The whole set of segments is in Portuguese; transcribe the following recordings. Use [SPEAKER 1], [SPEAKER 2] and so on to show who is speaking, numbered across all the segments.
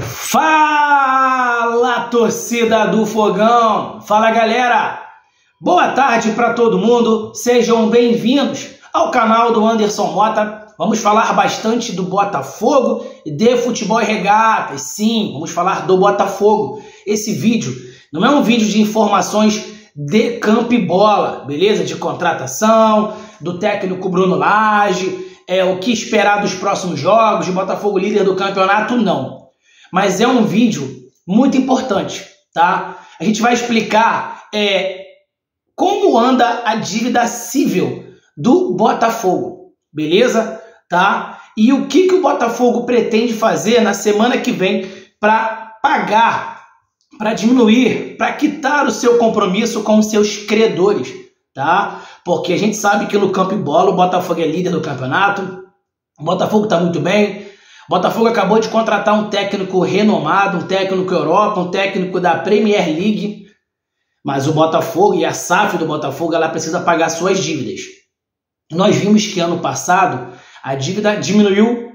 [SPEAKER 1] Fala, torcida do Fogão! Fala, galera! Boa tarde para todo mundo, sejam bem-vindos ao canal do Anderson Mota. Vamos falar bastante do Botafogo e de futebol e regatas. Sim, vamos falar do Botafogo. Esse vídeo não é um vídeo de informações de campo e bola, beleza? De contratação, do técnico Bruno Lage, é o que esperar dos próximos jogos, de Botafogo líder do campeonato, não. Mas é um vídeo muito importante, tá? A gente vai explicar é, como anda a dívida civil do Botafogo, beleza? Tá? E o que, que o Botafogo pretende fazer na semana que vem para pagar, para diminuir, para quitar o seu compromisso com os seus credores, tá? Porque a gente sabe que no campo e bola o Botafogo é líder do campeonato, o Botafogo está muito bem, Botafogo acabou de contratar um técnico renomado, um técnico Europa, um técnico da Premier League, mas o Botafogo e a SAF do Botafogo ela precisa pagar suas dívidas. Nós vimos que ano passado a dívida diminuiu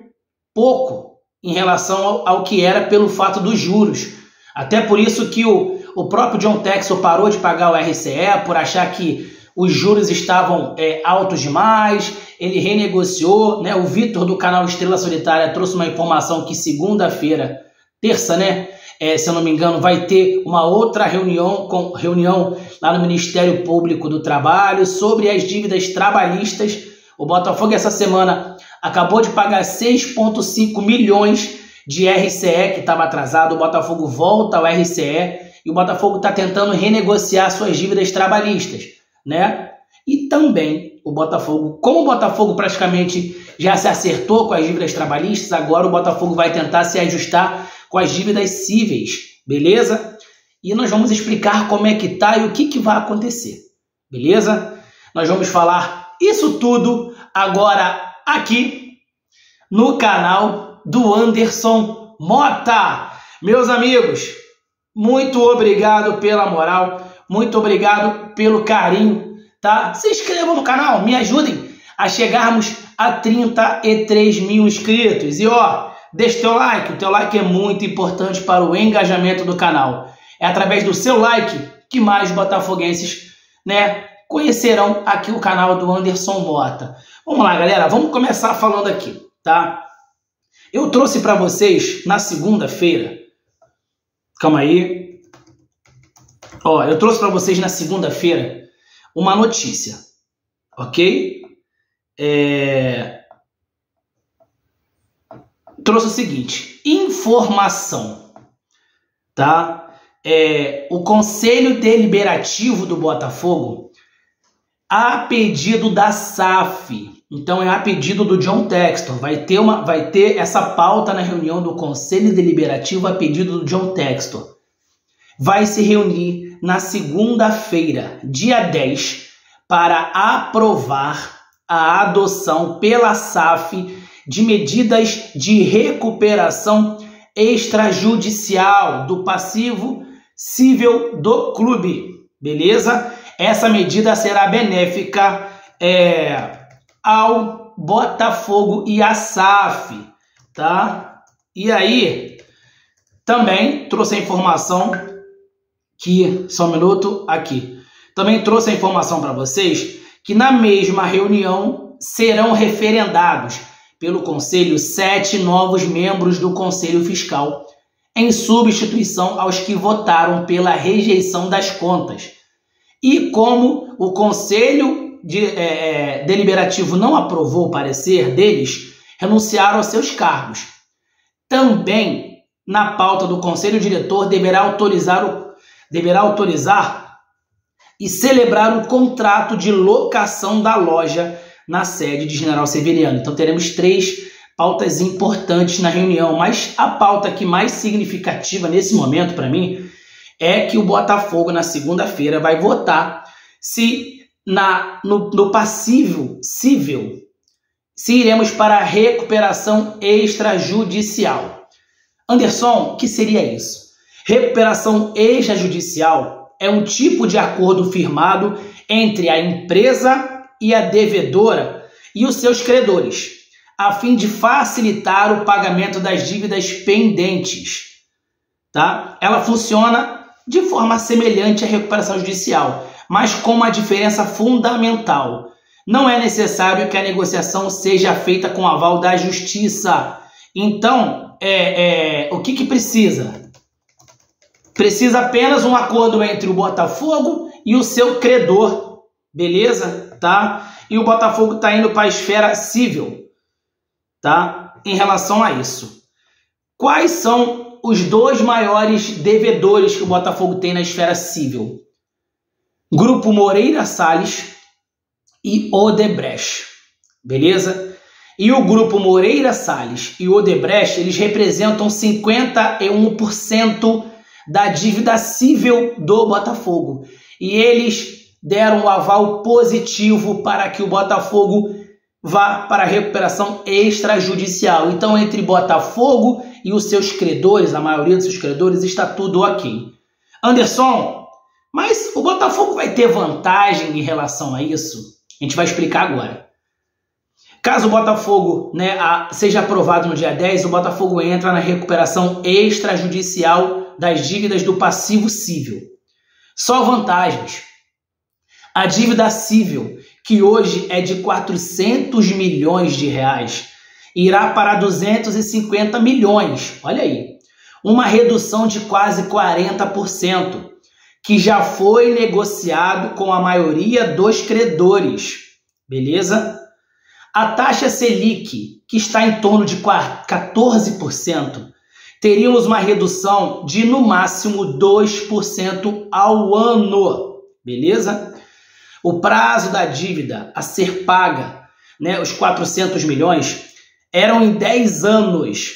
[SPEAKER 1] pouco em relação ao, ao que era pelo fato dos juros. Até por isso que o, o próprio John Texel parou de pagar o RCE por achar que os juros estavam é, altos demais, ele renegociou, né? O Vitor do canal Estrela Solitária trouxe uma informação que segunda-feira, terça, né? É, se eu não me engano, vai ter uma outra reunião, com, reunião lá no Ministério Público do Trabalho sobre as dívidas trabalhistas. O Botafogo essa semana acabou de pagar 6,5 milhões de RCE que estava atrasado. O Botafogo volta ao RCE e o Botafogo está tentando renegociar suas dívidas trabalhistas né? E também o Botafogo, como o Botafogo praticamente já se acertou com as dívidas trabalhistas, agora o Botafogo vai tentar se ajustar com as dívidas cíveis, beleza? E nós vamos explicar como é que tá e o que, que vai acontecer, beleza? Nós vamos falar isso tudo agora aqui no canal do Anderson Mota. Meus amigos, muito obrigado pela moral. Muito obrigado pelo carinho, tá? Se inscrevam no canal, me ajudem a chegarmos a 33 mil inscritos. E ó, deixa teu like, o teu like é muito importante para o engajamento do canal. É através do seu like que mais botafoguenses, né, conhecerão aqui o canal do Anderson Bota. Vamos lá, galera, vamos começar falando aqui, tá? Eu trouxe para vocês na segunda-feira. Calma aí, Ó, eu trouxe para vocês na segunda-feira uma notícia, ok? É... Trouxe o seguinte: informação, tá? É, o Conselho Deliberativo do Botafogo, a pedido da SAF, então é a pedido do John Textor, vai ter, uma, vai ter essa pauta na reunião do Conselho Deliberativo a pedido do John Textor. Vai se reunir na segunda-feira, dia 10, para aprovar a adoção pela SAF de medidas de recuperação extrajudicial do passivo civil do clube, beleza? Essa medida será benéfica é, ao Botafogo e à SAF, tá? E aí, também trouxe a informação que, só um minuto, aqui. Também trouxe a informação para vocês que na mesma reunião serão referendados pelo Conselho sete novos membros do Conselho Fiscal, em substituição aos que votaram pela rejeição das contas. E como o Conselho de, é, é Deliberativo não aprovou o parecer deles, renunciaram aos seus cargos. Também, na pauta do Conselho Diretor, deverá autorizar o deverá autorizar e celebrar o contrato de locação da loja na sede de General Severiano. Então teremos três pautas importantes na reunião, mas a pauta que mais significativa nesse momento para mim é que o Botafogo na segunda-feira vai votar se na no, no passivo civil se iremos para a recuperação extrajudicial. Anderson, o que seria isso? Recuperação extrajudicial é um tipo de acordo firmado entre a empresa e a devedora e os seus credores, a fim de facilitar o pagamento das dívidas pendentes. tá? Ela funciona de forma semelhante à recuperação judicial, mas com uma diferença fundamental. Não é necessário que a negociação seja feita com aval da justiça. Então, é, é, o que, que precisa? Precisa apenas um acordo entre o Botafogo e o seu credor, beleza? Tá? E o Botafogo está indo para a esfera civil, tá? Em relação a isso. Quais são os dois maiores devedores que o Botafogo tem na esfera civil? Grupo Moreira Salles e Odebrecht, beleza? E o grupo Moreira Salles e Odebrecht, eles representam 51% da dívida civil do Botafogo. E eles deram um aval positivo para que o Botafogo vá para a recuperação extrajudicial. Então, entre Botafogo e os seus credores, a maioria dos seus credores, está tudo ok. Anderson, mas o Botafogo vai ter vantagem em relação a isso? A gente vai explicar agora. Caso o Botafogo né, seja aprovado no dia 10, o Botafogo entra na recuperação extrajudicial das dívidas do passivo civil. Só vantagens. A dívida civil, que hoje é de 400 milhões de reais, irá para 250 milhões. Olha aí. Uma redução de quase 40%, que já foi negociado com a maioria dos credores. Beleza? A taxa Selic, que está em torno de 14%, teríamos uma redução de no máximo 2% ao ano. Beleza? O prazo da dívida a ser paga, né, os 400 milhões, eram em 10 anos.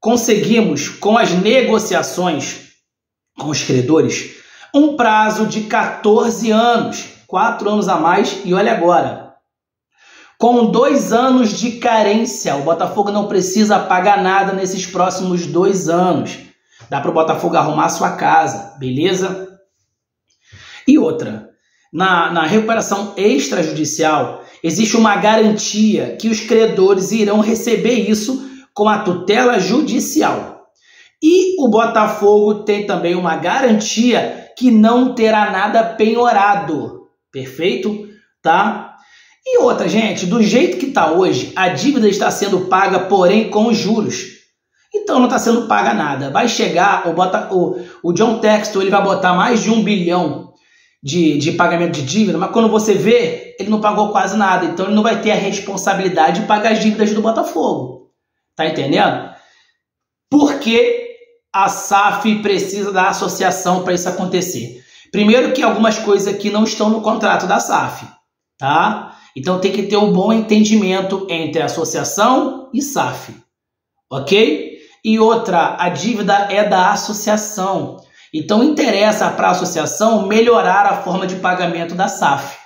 [SPEAKER 1] Conseguimos, com as negociações com os credores, um prazo de 14 anos, 4 anos a mais, e olha agora. Com dois anos de carência, o Botafogo não precisa pagar nada nesses próximos dois anos. Dá para o Botafogo arrumar sua casa, beleza? E outra, na, na recuperação extrajudicial, existe uma garantia que os credores irão receber isso com a tutela judicial. E o Botafogo tem também uma garantia que não terá nada penhorado. Perfeito? Tá? E outra, gente, do jeito que está hoje, a dívida está sendo paga, porém com juros. Então não está sendo paga nada. Vai chegar, o, bota, o, o John Textor ele vai botar mais de um bilhão de, de pagamento de dívida, mas quando você vê, ele não pagou quase nada. Então ele não vai ter a responsabilidade de pagar as dívidas do Botafogo. Tá entendendo? Porque a SAF precisa da associação para isso acontecer. Primeiro que algumas coisas aqui não estão no contrato da SAF, tá? Então tem que ter um bom entendimento entre associação e SAF, ok? E outra, a dívida é da associação. Então interessa para a associação melhorar a forma de pagamento da SAF,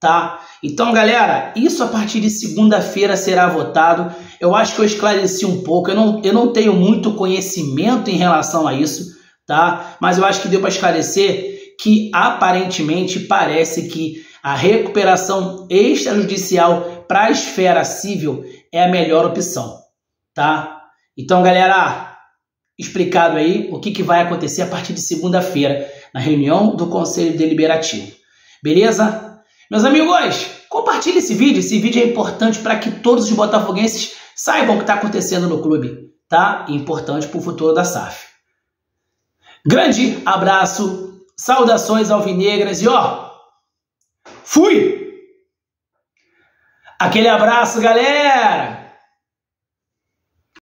[SPEAKER 1] tá? Então, galera, isso a partir de segunda-feira será votado. Eu acho que eu esclareci um pouco. Eu não, eu não tenho muito conhecimento em relação a isso, tá? Mas eu acho que deu para esclarecer que aparentemente parece que a recuperação extrajudicial para a esfera civil é a melhor opção, tá? Então, galera, explicado aí o que, que vai acontecer a partir de segunda-feira, na reunião do Conselho Deliberativo. Beleza? Meus amigos, compartilhe esse vídeo. Esse vídeo é importante para que todos os botafoguenses saibam o que está acontecendo no clube, tá? importante para o futuro da SAF. Grande abraço, saudações alvinegras e ó, fui! Aquele abraço, galera!